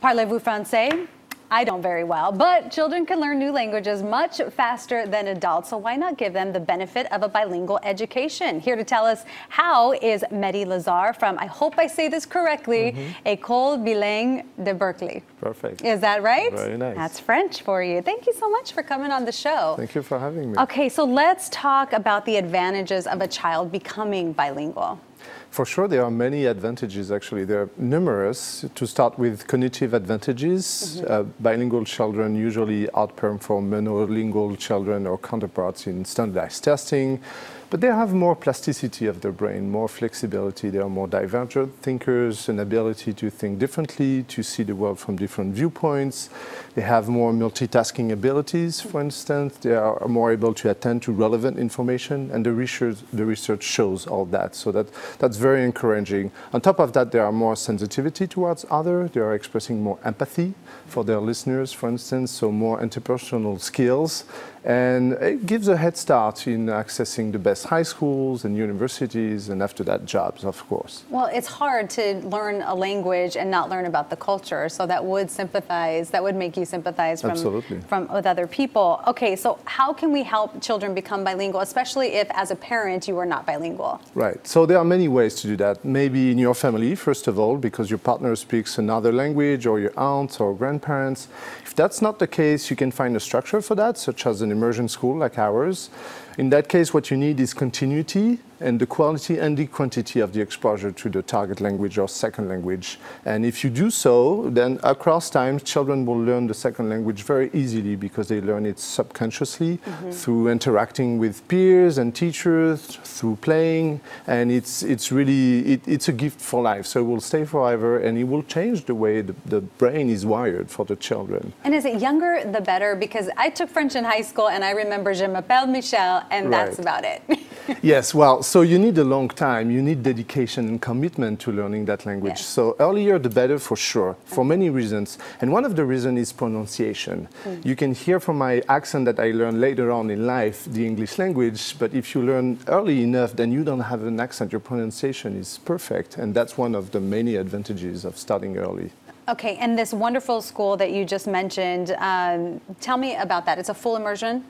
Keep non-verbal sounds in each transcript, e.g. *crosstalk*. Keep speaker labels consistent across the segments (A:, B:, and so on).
A: Parlez-vous français? I don't very well, but children can learn new languages much faster than adults, so why not give them the benefit of a bilingual education? Here to tell us how is Mehdi Lazar from, I hope I say this correctly, mm-hmm. École Bilingue de Berkeley.
B: Perfect.
A: Is that right?
B: Very nice.
A: That's French for you. Thank you so much for coming on the show.
B: Thank you for having me.
A: Okay, so let's talk about the advantages of a child becoming bilingual.
B: For sure, there are many advantages actually. There are numerous. To start with cognitive advantages, mm -hmm. uh, bilingual children usually outperform monolingual children or counterparts in standardized testing. But they have more plasticity of their brain, more flexibility. They are more divergent thinkers, an ability to think differently, to see the world from different viewpoints. They have more multitasking abilities, for instance. They are more able to attend to relevant information, and the research, the research shows all that. So that, that's very encouraging. On top of that, there are more sensitivity towards others. They are expressing more empathy for their listeners, for instance, so more interpersonal skills. And it gives a head start in accessing the best high schools and universities, and after that, jobs, of course.
A: Well, it's hard to learn a language and not learn about the culture, so that would sympathize, that would make you sympathize from,
B: Absolutely.
A: from with other people. Okay, so how can we help children become bilingual, especially if, as a parent, you are not bilingual?
B: Right. So there are many ways to do that. Maybe in your family, first of all, because your partner speaks another language, or your aunt or grandparents. If that's not the case, you can find a structure for that, such as an immersion school like ours. In that case, what you need is continuity and the quality and the quantity of the exposure to the target language or second language. And if you do so, then across time, children will learn the second language very easily because they learn it subconsciously mm-hmm. through interacting with peers and teachers, through playing, and it's it's really it, it's a gift for life. So it will stay forever, and it will change the way the, the brain is wired for the children.
A: And is it younger the better? Because I took French in high school, and I remember Je m'appelle Michel, and right. that's about it. *laughs*
B: yes, well so you need a long time, you need dedication and commitment to learning that language. Yes. So earlier the better for sure, for okay. many reasons. And one of the reasons is pronunciation. Mm. You can hear from my accent that I learned later on in life the English language, but if you learn early enough, then you don't have an accent. Your pronunciation is perfect. And that's one of the many advantages of starting early.
A: Okay, and this wonderful school that you just mentioned, um, tell me about that. It's a full immersion?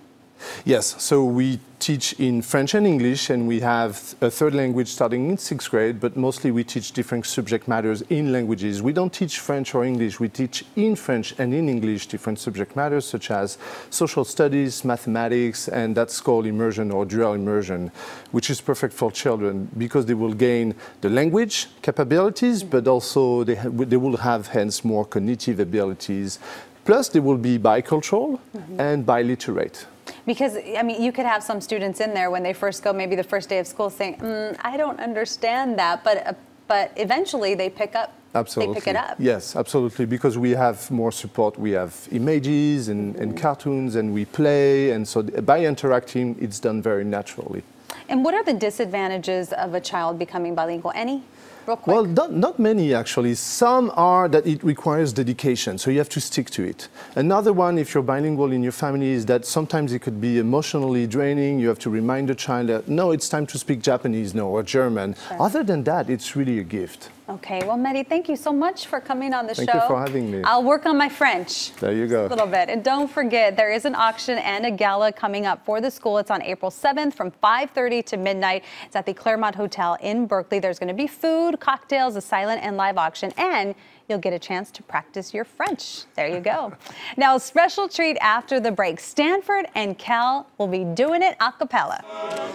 B: Yes, so we teach in French and English, and we have a third language starting in sixth grade, but mostly we teach different subject matters in languages. We don't teach French or English, we teach in French and in English different subject matters such as social studies, mathematics, and that's called immersion or dual immersion, which is perfect for children because they will gain the language capabilities, but also they, they will have hence more cognitive abilities. Plus, they will be bicultural mm -hmm. and biliterate.
A: Because, I mean, you could have some students in there when they first go, maybe the first day of school, saying, mm, I don't understand that. But, uh, but eventually they pick up
B: Absolutely.
A: They pick it up.
B: Yes, absolutely. Because we have more support. We have images and, and mm-hmm. cartoons and we play. And so by interacting, it's done very naturally.
A: And what are the disadvantages of a child becoming bilingual? Any?
B: Well, not, not many actually. Some are that it requires dedication, so you have to stick to it. Another one, if you're bilingual in your family, is that sometimes it could be emotionally draining. You have to remind the child that, no, it's time to speak Japanese, no, or German. Sure. Other than that, it's really a gift.
A: Okay, well, Mehdi, thank you so much for coming on the
B: thank
A: show.
B: Thank you for having me.
A: I'll work on my French.
B: There you go.
A: A little bit. And don't forget, there is an auction and a gala coming up for the school. It's on April 7th from 5.30 to midnight. It's at the Claremont Hotel in Berkeley. There's going to be food, food, cocktails, a silent and live auction, and you'll get a chance to practice your French. There you go. *laughs* now, a special treat after the break. Stanford and Cal will be doing it a cappella.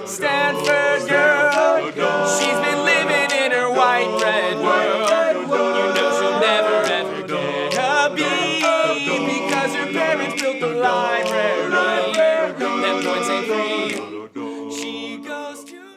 C: Stanford girl, she's been living in her white bread world. You know she'll never ever get a B because her parents built the library. That points ain't free. She goes to